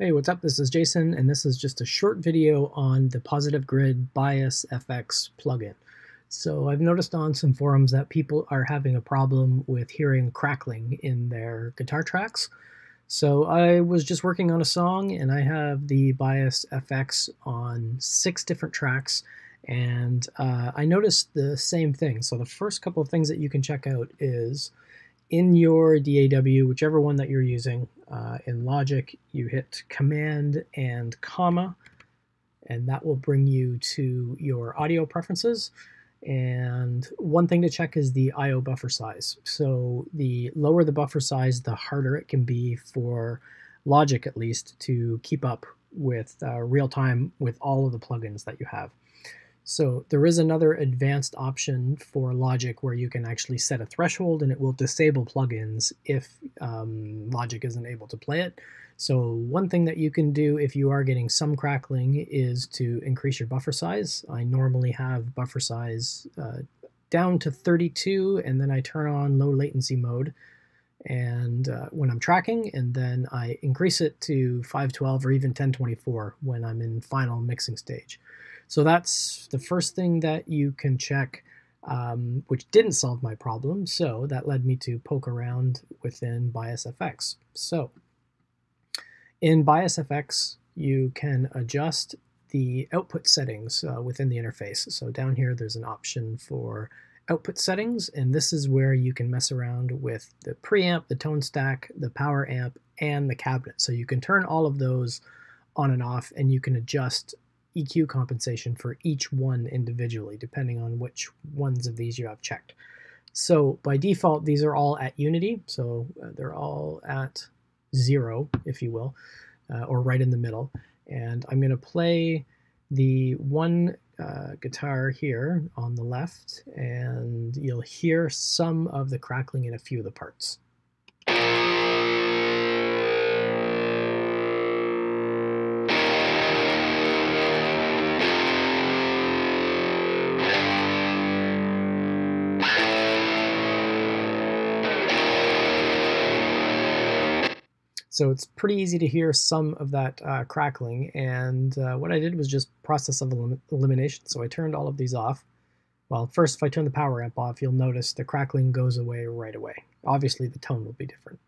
Hey, what's up? This is Jason, and this is just a short video on the Positive Grid Bias FX plugin. So I've noticed on some forums that people are having a problem with hearing crackling in their guitar tracks. So I was just working on a song, and I have the Bias FX on six different tracks, and uh, I noticed the same thing. So the first couple of things that you can check out is in your DAW, whichever one that you're using, uh, in Logic, you hit Command and comma, and that will bring you to your audio preferences. And one thing to check is the I.O. buffer size. So the lower the buffer size, the harder it can be for Logic, at least, to keep up with uh, real time with all of the plugins that you have. So there is another advanced option for Logic where you can actually set a threshold and it will disable plugins if um, Logic isn't able to play it. So one thing that you can do if you are getting some crackling is to increase your buffer size. I normally have buffer size uh, down to 32 and then I turn on low latency mode and uh, when I'm tracking and then I increase it to 512 or even 1024 when I'm in final mixing stage. So that's the first thing that you can check, um, which didn't solve my problem. So that led me to poke around within BiasFX. So in BiasFX, you can adjust the output settings uh, within the interface. So down here, there's an option for output settings, and this is where you can mess around with the preamp, the tone stack, the power amp, and the cabinet. So you can turn all of those on and off, and you can adjust EQ compensation for each one individually, depending on which ones of these you have checked. So by default, these are all at unity, so uh, they're all at zero, if you will, uh, or right in the middle. And I'm going to play the one uh, guitar here on the left, and you'll hear some of the crackling in a few of the parts. So it's pretty easy to hear some of that uh, crackling. And uh, what I did was just process of elim elimination. So I turned all of these off. Well, first, if I turn the power amp off, you'll notice the crackling goes away right away. Obviously, the tone will be different.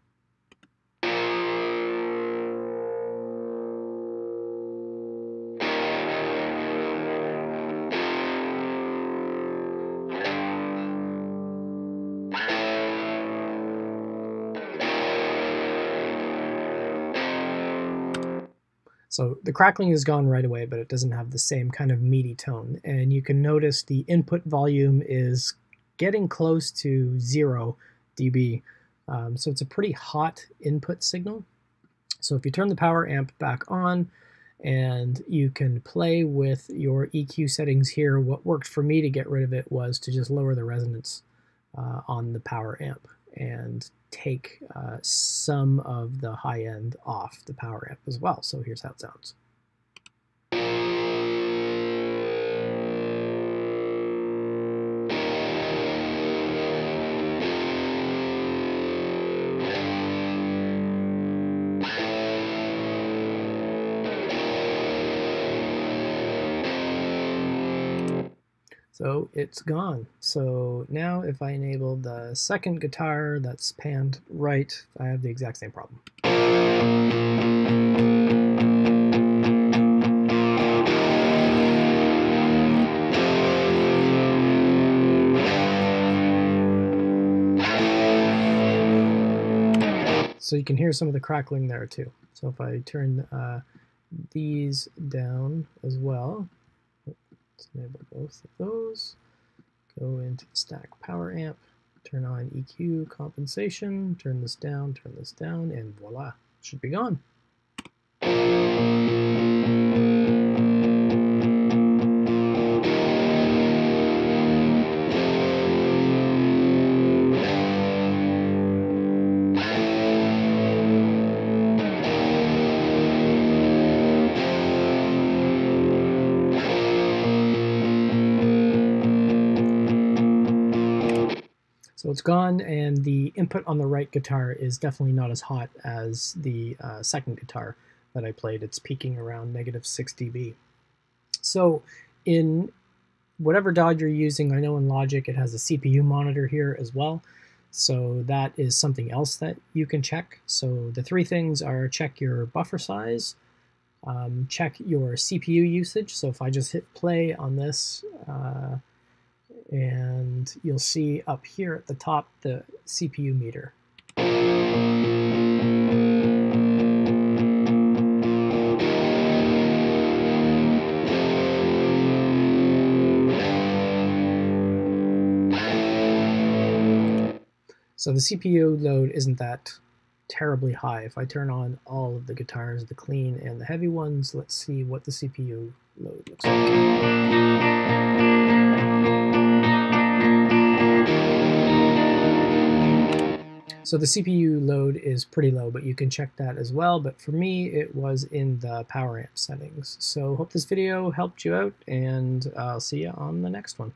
So the crackling is gone right away, but it doesn't have the same kind of meaty tone. And you can notice the input volume is getting close to zero dB. Um, so it's a pretty hot input signal. So if you turn the power amp back on and you can play with your EQ settings here, what worked for me to get rid of it was to just lower the resonance uh, on the power amp and take uh, some of the high end off the power amp as well. So here's how it sounds. So it's gone. So now if I enable the second guitar that's panned right, I have the exact same problem. So you can hear some of the crackling there too. So if I turn uh, these down as well, Let's enable both of those. Go into the stack power amp, turn on EQ compensation, turn this down, turn this down, and voila, should be gone. So it's gone, and the input on the right guitar is definitely not as hot as the uh, second guitar. that I played, it's peaking around negative 6 dB. So in whatever DAW you're using, I know in Logic it has a CPU monitor here as well. So that is something else that you can check. So the three things are check your buffer size, um, check your CPU usage. So if I just hit play on this, uh, and you'll see up here at the top the CPU meter. So the CPU load isn't that terribly high. If I turn on all of the guitars, the clean and the heavy ones, let's see what the CPU load looks like. So the CPU load is pretty low, but you can check that as well. But for me, it was in the power amp settings. So hope this video helped you out, and I'll see you on the next one.